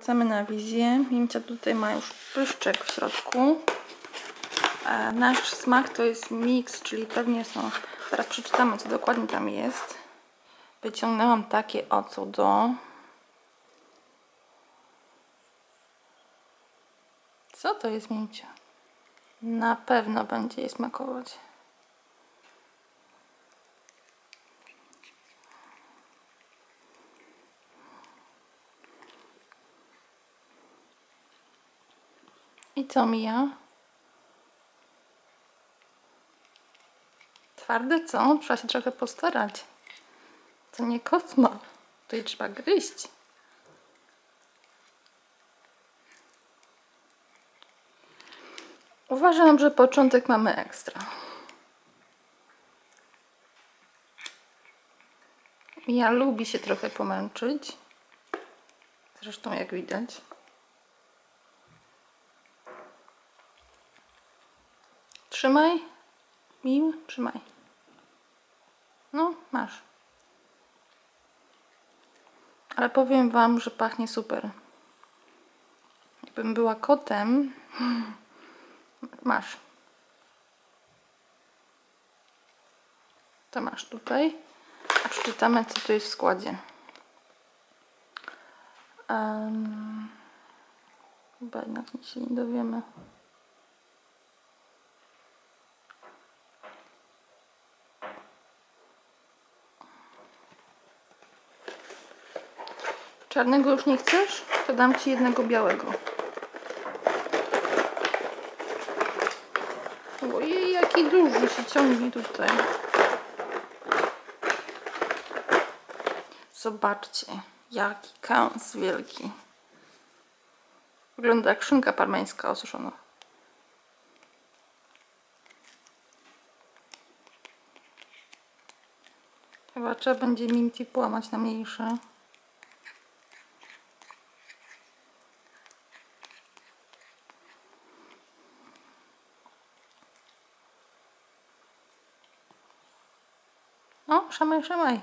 Wracamy na wizję. Mięcia tutaj ma już pyszczek w środku. E, nasz smak to jest mix, czyli pewnie są. Zaraz przeczytamy, co dokładnie tam jest. Wyciągnęłam takie oco do. Co to jest mięcia? Na pewno będzie jej smakować. I co mija? Twarde co? Trzeba się trochę postarać. To nie kosma. Tutaj trzeba gryźć. Uważam, że początek mamy ekstra. Ja lubi się trochę pomęczyć. Zresztą jak widać. Trzymaj. Mił, trzymaj. No, masz. Ale powiem Wam, że pachnie super. Jakbym była kotem. Masz. To masz tutaj. A przeczytamy, co tu jest w składzie. Um, chyba jednak się nie dowiemy. Czarnego już nie chcesz? To dam Ci jednego białego. Ojej, jaki duży się ciągnie tutaj. Zobaczcie, jaki kęs wielki. Wygląda jak szynka parmeńska osuszona. Chyba trzeba będzie minci połamać na mniejsze. Não, chamei, chamei.